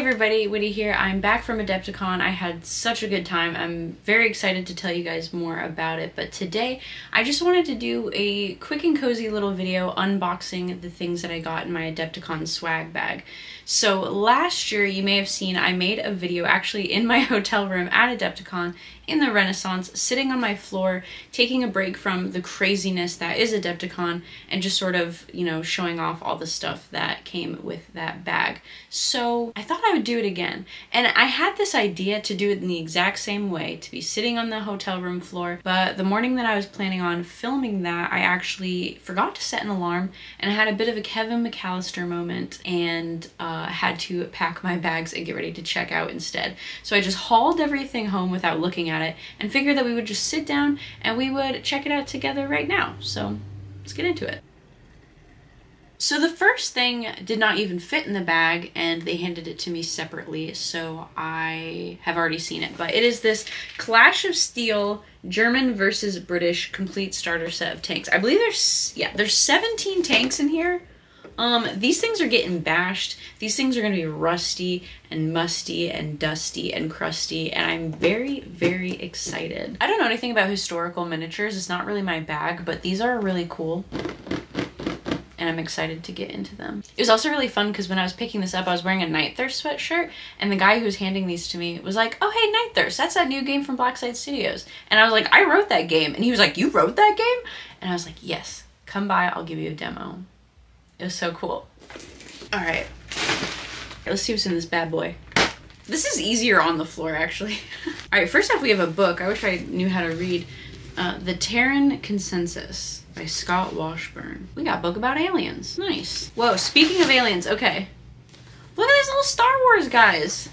everybody, Woody here. I'm back from Adepticon. I had such a good time. I'm very excited to tell you guys more about it. But today, I just wanted to do a quick and cozy little video unboxing the things that I got in my Adepticon swag bag. So last year, you may have seen I made a video actually in my hotel room at Adepticon in the Renaissance, sitting on my floor, taking a break from the craziness that is Adepticon and just sort of, you know, showing off all the stuff that came with that bag. So I thought I would do it again. And I had this idea to do it in the exact same way, to be sitting on the hotel room floor, but the morning that I was planning on filming that, I actually forgot to set an alarm and I had a bit of a Kevin McAllister moment and uh, had to pack my bags and get ready to check out instead. So I just hauled everything home without looking at it and figured that we would just sit down and we would check it out together right now. So let's get into it. So the first thing did not even fit in the bag and they handed it to me separately so I have already seen it. But it is this Clash of Steel German versus British complete starter set of tanks. I believe there's, yeah, there's 17 tanks in here. Um, these things are getting bashed. These things are going to be rusty and musty and dusty and crusty, and I'm very, very excited. I don't know anything about historical miniatures. It's not really my bag, but these are really cool and I'm excited to get into them. It was also really fun because when I was picking this up, I was wearing a Night Thirst sweatshirt, and the guy who was handing these to me was like, oh, hey, Night Thirst, that's that new game from Black Site Studios. And I was like, I wrote that game. And he was like, you wrote that game? And I was like, yes, come by, I'll give you a demo. It was so cool. All right, let's see what's in this bad boy. This is easier on the floor, actually. All right, first off, we have a book. I wish I knew how to read. Uh, the Terran Consensus by Scott Washburn. We got a book about aliens. Nice. Whoa, speaking of aliens, okay. Look at these little Star Wars guys.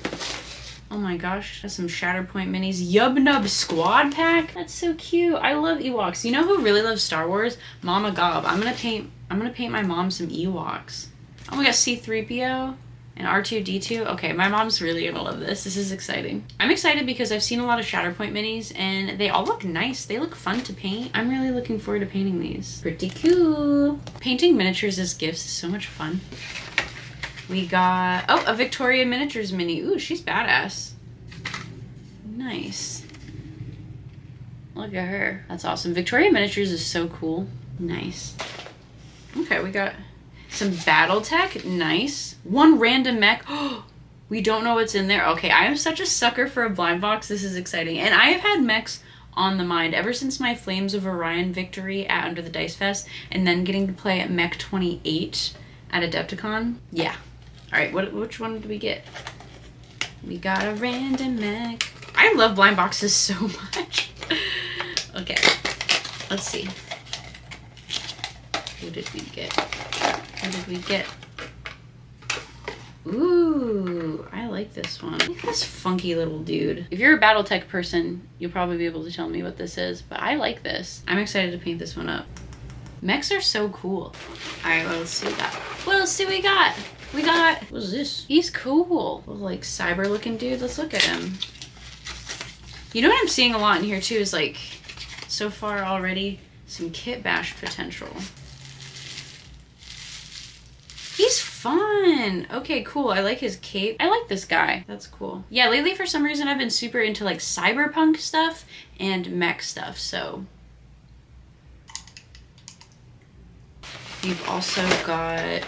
Oh my gosh, that's some Shatterpoint minis. Yub Nub Squad Pack. That's so cute. I love Ewoks. You know who really loves Star Wars? Mama Gob. I'm gonna paint I'm gonna paint my mom some Ewoks. Oh, we got C-3PO and R2-D2. Okay, my mom's really gonna love this. This is exciting. I'm excited because I've seen a lot of Shatterpoint minis and they all look nice. They look fun to paint. I'm really looking forward to painting these. Pretty cool. Painting miniatures as gifts is so much fun. We got, oh, a Victoria Miniatures mini. Ooh, she's badass. Nice. Look at her. That's awesome. Victoria Miniatures is so cool. Nice. Okay, we got some battle tech. Nice. One random mech. we don't know what's in there. Okay, I am such a sucker for a blind box. This is exciting. And I have had mechs on the mind ever since my Flames of Orion victory at Under the Dice Fest and then getting to play at Mek28 at Adepticon. Yeah. All right, what, which one did we get? We got a random mech. I love blind boxes so much. okay, let's see. Who did we get? Who did we get? Ooh, I like this one. Look at this funky little dude. If you're a Battletech person, you'll probably be able to tell me what this is, but I like this. I'm excited to paint this one up. Mechs are so cool. All right, let's see what we got. What else do we got? We got, what is this? He's cool. Little, like cyber looking dude. Let's look at him. You know what I'm seeing a lot in here too is like, so far already, some kit bash potential. He's fun. Okay, cool. I like his cape. I like this guy. That's cool. Yeah, lately for some reason I've been super into like cyberpunk stuff and mech stuff, so. You've also got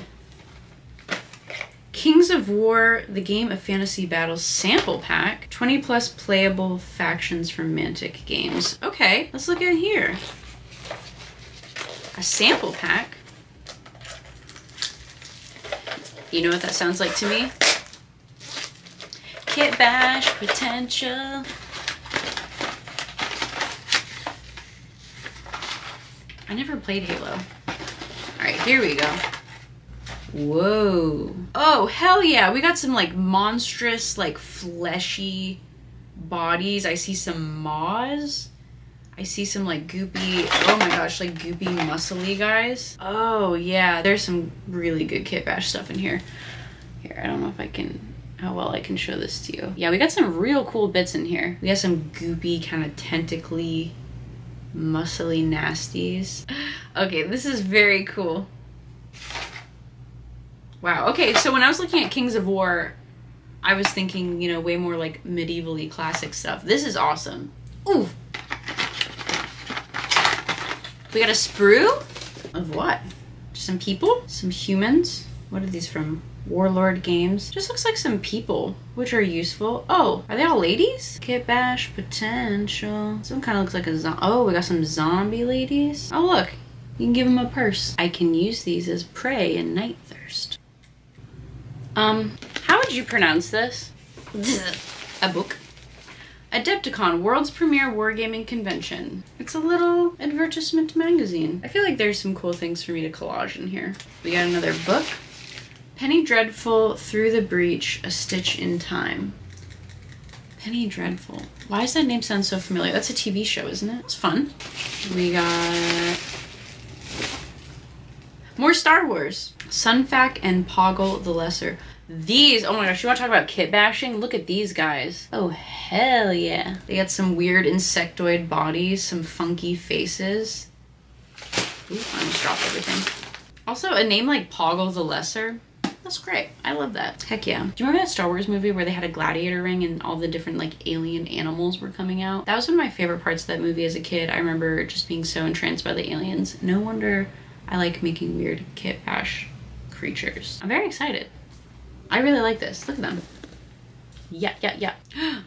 Kings of War, the Game of Fantasy Battles sample pack. 20 plus playable factions from Mantic Games. Okay, let's look at here. A sample pack. You know what that sounds like to me? Kit Bash potential. I never played Halo. All right, here we go. Whoa. Oh, hell yeah. We got some like monstrous, like fleshy bodies. I see some maws. I see some like goopy, oh my gosh, like goopy muscly guys. Oh yeah, there's some really good Kit Bash stuff in here. Here, I don't know if I can, how well I can show this to you. Yeah, we got some real cool bits in here. We got some goopy, kind of tentacly, muscly nasties. Okay, this is very cool. Wow, okay, so when I was looking at Kings of War, I was thinking, you know, way more like medievally classic stuff. This is awesome. Ooh. We got a sprue of what? Some people? Some humans? What are these from? Warlord Games. Just looks like some people, which are useful. Oh, are they all ladies? Kit Bash Potential. Some kind of looks like a zombie. Oh, we got some zombie ladies. Oh, look. You can give them a purse. I can use these as prey and Night Thirst. Um, how would you pronounce this? a book. Adepticon, world's premier wargaming convention. It's a little advertisement magazine. I feel like there's some cool things for me to collage in here. We got another book. Penny Dreadful, Through the Breach, A Stitch in Time. Penny Dreadful. Why does that name sound so familiar? That's a TV show, isn't it? It's fun. We got more Star Wars. Sun Fac and Poggle the Lesser. These, oh my gosh, you want to talk about kit bashing? Look at these guys. Oh, hell yeah. They got some weird insectoid bodies, some funky faces. Ooh, I just dropped everything. Also, a name like Poggle the Lesser that's great. I love that. Heck yeah. Do you remember that Star Wars movie where they had a gladiator ring and all the different like alien animals were coming out? That was one of my favorite parts of that movie as a kid. I remember just being so entranced by the aliens. No wonder I like making weird kit bash creatures. I'm very excited. I really like this. Look at them. Yeah, yeah, yeah.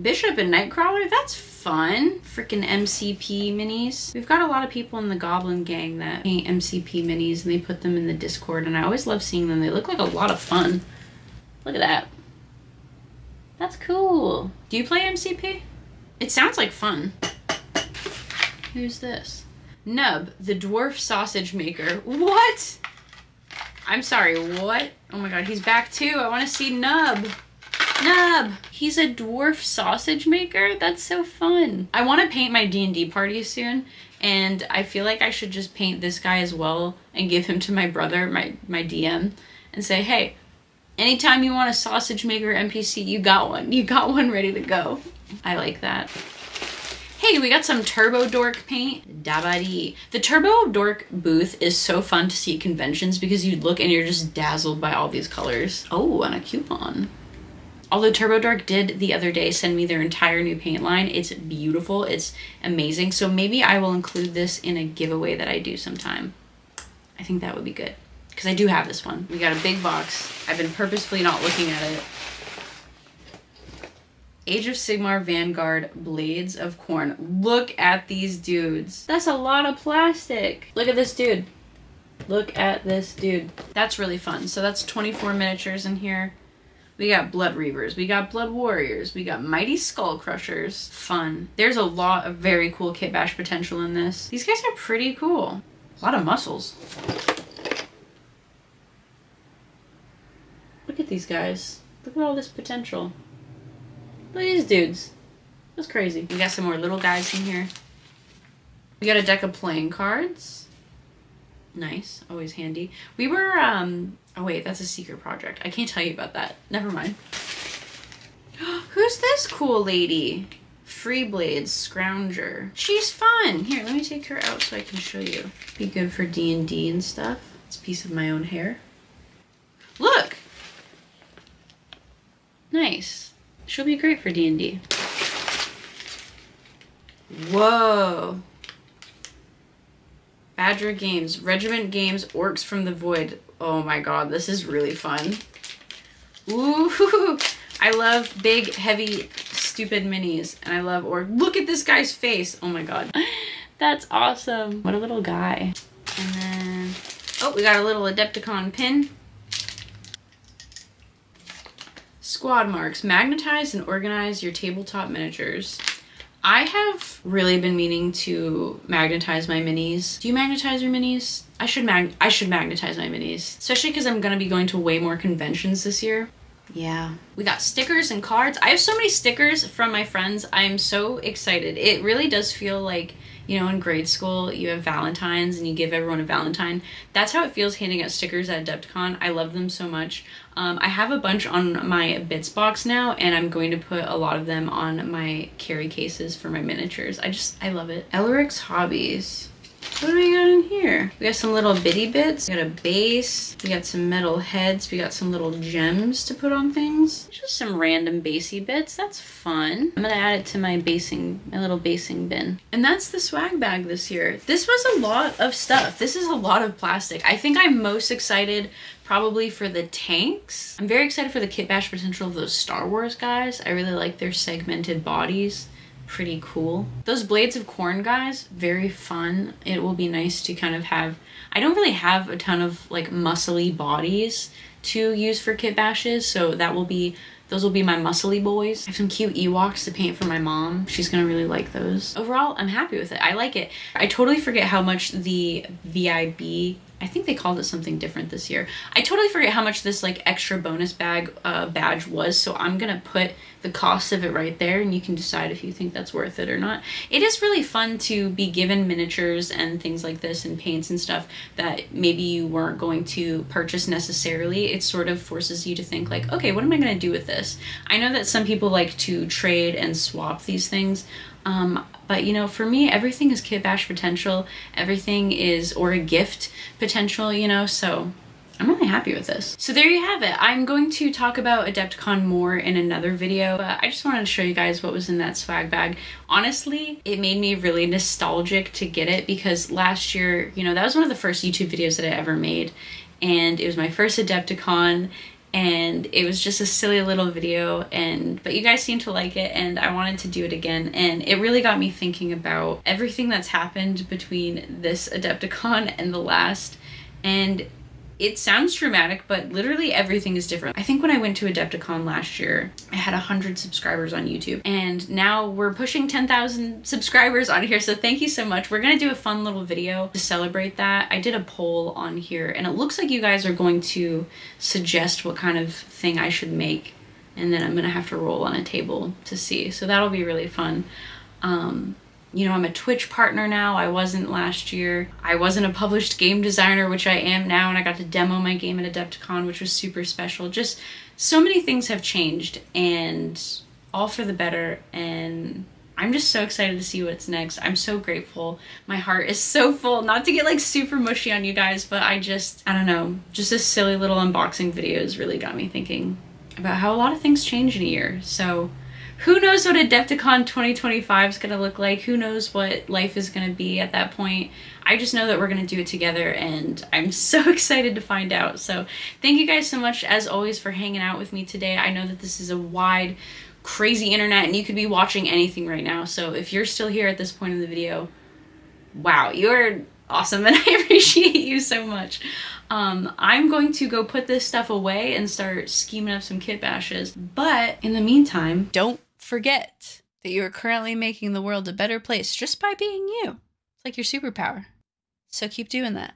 Bishop and Nightcrawler, that's fun. Freaking MCP minis. We've got a lot of people in the Goblin gang that paint MCP minis and they put them in the Discord and I always love seeing them. They look like a lot of fun. Look at that. That's cool. Do you play MCP? It sounds like fun. Who's this? Nub, the dwarf sausage maker. What? I'm sorry, what? Oh my god, he's back too. I want to see Nub. Nub! He's a dwarf sausage maker? That's so fun. I want to paint my D&D party soon, and I feel like I should just paint this guy as well and give him to my brother, my, my DM, and say, hey, anytime you want a sausage maker NPC, you got one. You got one ready to go. I like that. Hey, we got some Turbo Dork paint. Dabadi. The Turbo Dork booth is so fun to see at conventions because you look and you're just dazzled by all these colors. Oh, and a coupon. Although Turbo Dork did the other day send me their entire new paint line, it's beautiful, it's amazing. So maybe I will include this in a giveaway that I do sometime. I think that would be good because I do have this one. We got a big box. I've been purposefully not looking at it. Age of Sigmar Vanguard Blades of Khorne. Look at these dudes. That's a lot of plastic. Look at this dude. Look at this dude. That's really fun. So that's 24 miniatures in here. We got Blood Reavers, we got Blood Warriors, we got Mighty Skull Crushers. Fun. There's a lot of very cool kit bash potential in this. These guys are pretty cool. A lot of muscles. Look at these guys. Look at all this potential. Look at these dudes. That's crazy. We got some more little guys in here. We got a deck of playing cards. Nice. Always handy. We were um, Oh wait, that's a secret project. I can't tell you about that. Never mind. Who's this cool lady? Freeblades Scrounger. She's fun. Here, let me take her out so I can show you. Be good for D&D and stuff. It's a piece of my own hair. Look! Nice. She'll be great for D&D. Whoa. Badger Games, Regiment Games, Orcs from the Void. Oh my god, this is really fun. Ooh, I love big, heavy, stupid minis. And I love orc. Look at this guy's face. Oh my god. That's awesome. What a little guy. And then, oh, we got a little Adepticon pin. Squad marks. Magnetize and organize your tabletop miniatures. I have really been meaning to magnetize my minis. Do you magnetize your minis? I should mag I should magnetize my minis, especially because I'm gonna be going to way more conventions this year. Yeah. We got stickers and cards. I have so many stickers from my friends. I am so excited. It really does feel like you know, in grade school, you have Valentine's and you give everyone a Valentine. That's how it feels handing out stickers at Adepticon. I love them so much. Um, I have a bunch on my bits box now, and I'm going to put a lot of them on my carry cases for my miniatures. I just, I love it. Elrik's Hobbies. What do we got in here? We got some little bitty bits. We got a base. We got some metal heads. We got some little gems to put on things. Just some random basey bits. That's fun. I'm gonna add it to my basing, my little basing bin. And that's the swag bag this year. This was a lot of stuff. This is a lot of plastic. I think I'm most excited probably for the tanks. I'm very excited for the kit bash potential of those Star Wars guys. I really like their segmented bodies pretty cool. Those Blades of Khorne guys, very fun. It will be nice to kind of have, I don't really have a ton of like muscly bodies to use for kit bashes, so that will be, those will be my muscly boys. I have some cute Ewoks to paint for my mom. She's gonna really like those. Overall, I'm happy with it. I like it. I totally forget how much the VIB I think they called it something different this year. I totally forget how much this like extra bonus bag uh, badge was, so I'm gonna put the cost of it right there and you can decide if you think that's worth it or not. It is really fun to be given miniatures and things like this and paints and stuff that maybe you weren't going to purchase necessarily. It sort of forces you to think like, okay, what am I gonna do with this? I know that some people like to trade and swap these things. Um, but you know, for me, everything is kit bash potential. Everything is or a gift potential, you know, so I'm really happy with this. So there you have it. I'm going to talk about Adepticon more in another video, but I just wanted to show you guys what was in that swag bag. Honestly, it made me really nostalgic to get it because last year, you know, that was one of the first YouTube videos that I ever made and it was my first Adepticon and it was just a silly little video and but you guys seemed to like it and I wanted to do it again and it really got me thinking about everything that's happened between this Adepticon and the last and it sounds dramatic, but literally everything is different. I think when I went to Adepticon last year, I had 100 subscribers on YouTube, and now we're pushing 10,000 subscribers on here, so thank you so much. We're gonna do a fun little video to celebrate that. I did a poll on here, and it looks like you guys are going to suggest what kind of thing I should make, and then I'm gonna have to roll on a table to see, so that'll be really fun. Um, you know, I'm a Twitch partner now. I wasn't last year. I wasn't a published game designer, which I am now, and I got to demo my game at Adepticon, which was super special. Just so many things have changed, and all for the better, and I'm just so excited to see what's next. I'm so grateful. My heart is so full. Not to get like super mushy on you guys, but I just, I don't know, just this silly little unboxing videos really got me thinking about how a lot of things change in a year. So who knows what Adepticon 2025 is going to look like? Who knows what life is going to be at that point? I just know that we're going to do it together and I'm so excited to find out. So thank you guys so much as always for hanging out with me today. I know that this is a wide, crazy internet and you could be watching anything right now. So if you're still here at this point in the video, wow, you're awesome and I appreciate you so much. Um, I'm going to go put this stuff away and start scheming up some kit bashes. But in the meantime, don't forget that you are currently making the world a better place just by being you. It's like your superpower. So keep doing that.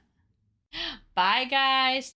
Bye, guys.